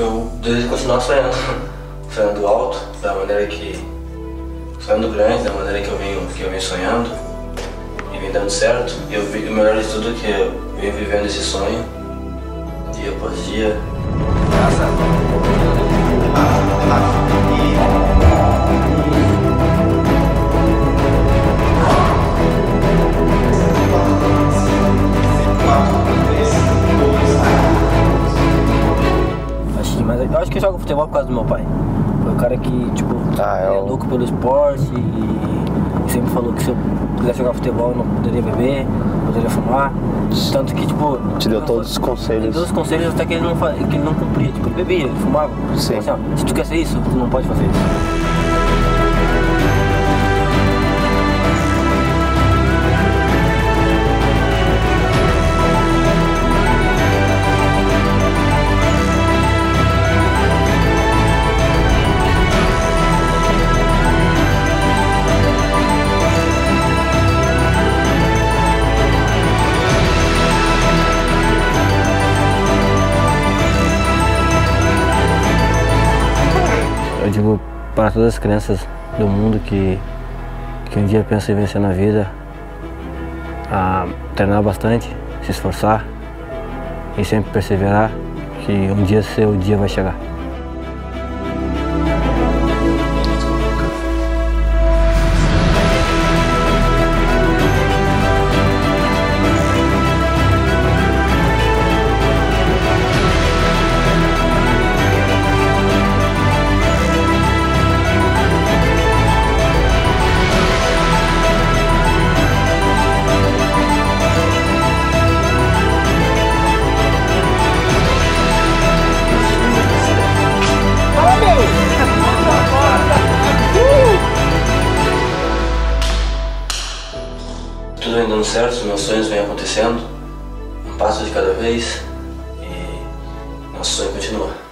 Eu desejo continuar sonhando, sonhando alto, da maneira que. sonhando grande, da maneira que eu venho, que eu venho sonhando e vem dando certo. E eu, o melhor de tudo é que eu venho vivendo esse sonho, dia após dia. Acho, mas eu que eu jogo futebol por causa do meu pai. Foi o cara que, tipo, Ah, é é louco pelo esporte e sempre falou que se eu quisesse jogar futebol eu não poderia beber, não poderia fumar. Tanto que, tipo. Te deu todos os conselhos. deu os conselhos até que ele não, que ele não cumpria. Tipo, ele bebia, ele fumava. Sim. Assim, ó, se tu quer ser isso, tu não pode fazer isso. Eu digo para todas as crianças do mundo que, que um dia pensam em vencer na vida, a treinar bastante, se esforçar e sempre perseverar, que um dia seu dia vai chegar. Tudo vem dando certo, os meus sonhos vêm acontecendo, um passo de cada vez e nosso sonho continua.